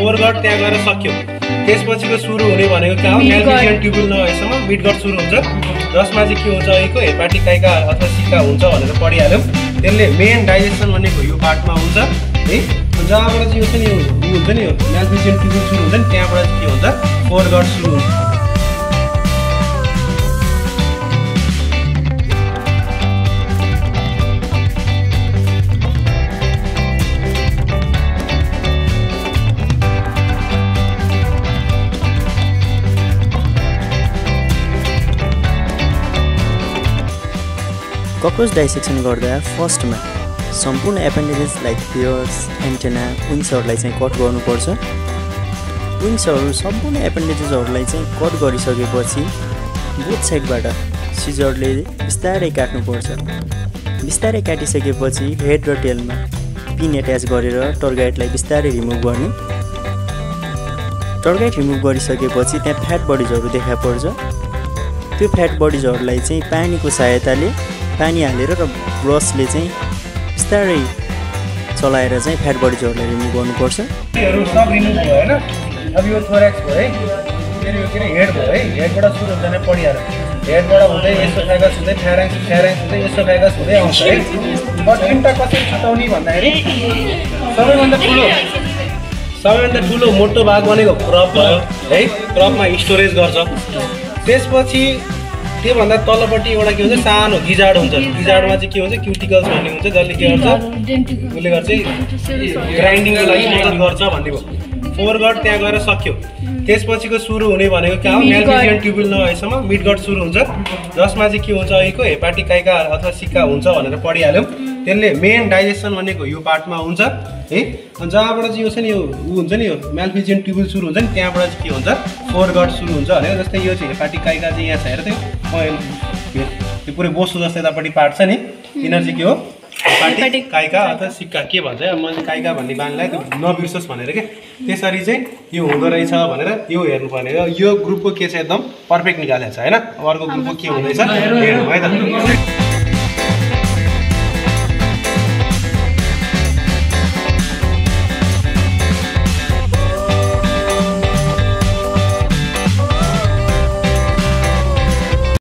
Four got त्यहाँ गएर सक्यो। त्यसपछिको सुरु हुने भनेको क्या हो? म्यालफिजियन ट्युबुल नभएसम्म मिड गट सुरु हुन्छ। जसमा चाहिँ के हुन्छ अहिलेको? हेपाटिक काइका अथवा सिका हुन्छ भनेर पढिहाल्यौँ। त्यसले मेन डाइजेसन भनेको यो पार्टमा हुन्छ। है? जहाँबाट चाहिँ यो चाहिँ यो हुन्छ नि यो म्यालफिजियन ट्युबुल सुरु हुन्छ नि त्यहाँबाट चाहिँ के हुन्छ? फोर गट सुरु हुन्छ। कक्रोच डाइसेक्सन गर्दा फर्स्टमा सम्पूर्ण एपेन्डेजेस लाइक पियर्स एन्टेना विङ्सहरूलाई चाहिँ कट गर्नुपर्छ। विङ्सहरू सम्पूर्ण एपेन्डेजेसहरूलाई चाहिँ कट गरिसकेपछि बोथ साइडबाट सिजरले बिस्तारै काट्नुपर्छ। बिस्तारै काटिसकेपछि हेड र टेलमा पिन एट्याच गरेर टर्गाइटलाई बिस्तारै रिमुभ गर्ने। टर्गाइट रिमुभ गरिसकेपछि त्यहाँ फ्याट बडिजहरू देखा पर्छ। त्यो फ्याट बडिजहरूलाई चाहिँ पानीको सहायताले पानी हालेर र ब्रसले चाहिँ बिस्तारै चलाएर चाहिँ फ्याट बडिजहरूलाई रिमुभ गर्नुपर्छ। अब यो थोरेक्स भयो है? फेरि यो के अरे हेड भयो है? हेडबाट सुरु हुन्छ भने पढिहाल्यो हेडबाट हुँदै एसोफाइगस हुँदै फ्यारेन्स फ्यारेन्स हुँदै एसोफाइगस हुँदै आउँछ है? बट तिनवटा कसरी छुटाउने भन्दाखेरि सबैभन्दा ठुलो सबैभन्दा ठुलो मोटो भाग भनेको क्रप भयो है? क्रपमा स्टोरेज गर्छ। त्यसपछि त्योभन्दा तलपट्टि एउटा के हुन्छ सानो गिजाड हुन्छ। गिजाडमा चाहिँ के हुन्छ क्युटिकल्स भन्ने हुन्छ जसले के गर्छ उसले गर्छ ग्राइन्डिङको लागि मद्दत गर्छ भन्ने भयो। फोर गट त्यहाँ गएर सक्यो। त्यसपछिको सुरु हुने भनेको क्या हो म्यालफिजियन ट्युबुल नभएसम्म मिड गट सुरु हुन्छ। जसमा चाहिँ के हुन्छ अहिलेको हेपाटिक काइका अथवा सिक्का हुन्छ भनेर पढिहाल्यौँ। त्यसले मेन डाइजेसन भनेको यो पार्टमा हुन्छ है। अनि जहाँबाट चाहिँ यो छ नि यो ऊ हुन्छ नि यो म्यालफिजियन ट्युबुल सुरु हुन्छ नि त्यहाँबाट चाहिँ के हुन्छ फोर गट सुरु हुन्छ भनेको जस्तै यो चाहिँ हेपाटिक काइका चाहिँ यहाँ छ हेर त्यो त्यो पुरै बोसो जस्तो यतापट्टि पार्ट छ नि तिनीहरू चाहिँ के हो? हेपाटिक काइका अथवा सिक्का। के भन्छ? मैले काइका भन्ने बानीलाई त्यो नबिर्सोस् भनेर के? त्यसरी चाहिँ यो हुँदो रहेछ भनेर यो हेर्नुपर्ने हो। यो ग्रुपको के छ एकदम पर्फेक्ट निकालेको छ होइन? अर्को ग्रुपको के हुँदैछ? हेर्नु है त।